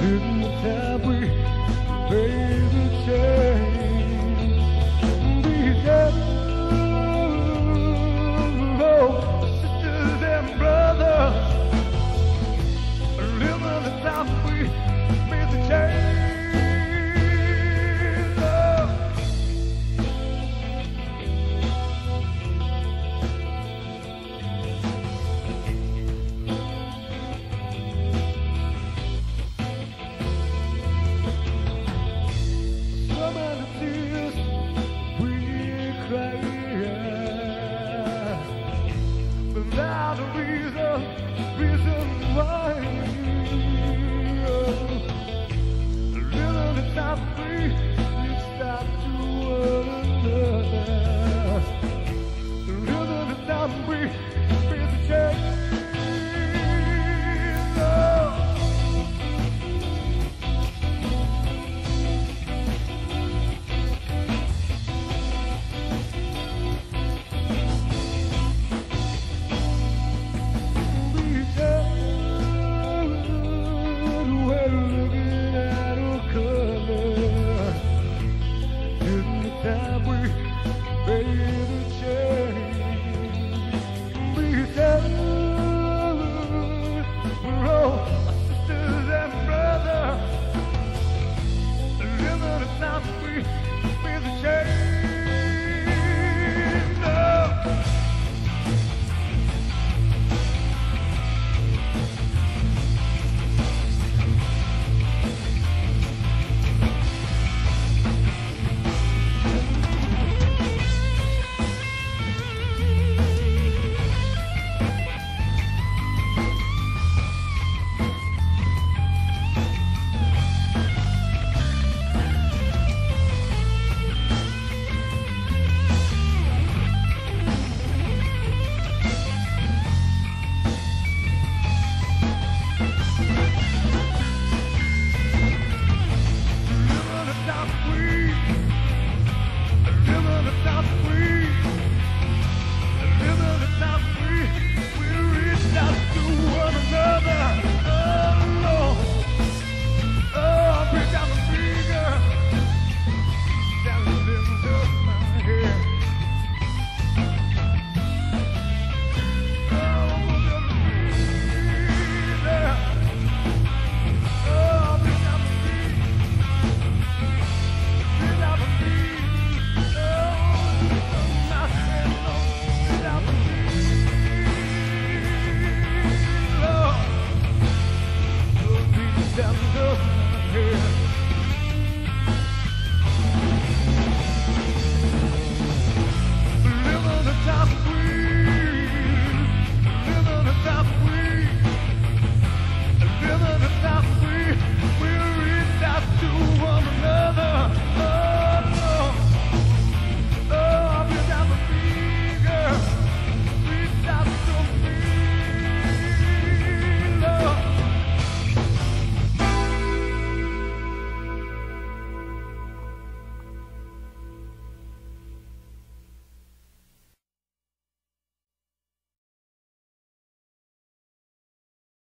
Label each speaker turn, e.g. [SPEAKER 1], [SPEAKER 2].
[SPEAKER 1] in the fabric, without a reason, reason why. baby, change.